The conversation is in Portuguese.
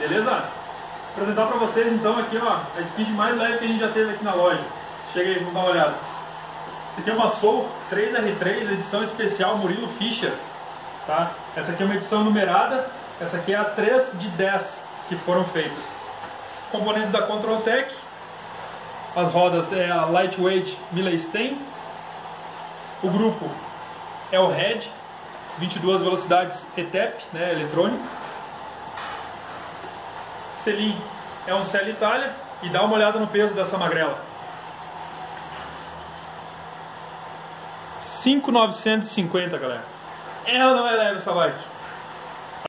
beleza? Vou apresentar para vocês então aqui ó, a speed mais leve que a gente já teve aqui na loja. Chega aí, vamos dar uma olhada. Essa aqui é uma Soul 3R3, edição especial Murilo Fischer. Tá? Essa aqui é uma edição numerada, essa aqui é a 3 de 10 que foram feitas. Componentes da Controltech, as rodas é a Lightweight Milestein, o grupo é o Red, 22 velocidades ETEP, né, eletrônico. Selim é um Cell Itália e dá uma olhada no peso dessa magrela. 5,950 galera. Ou não é leve essa bike?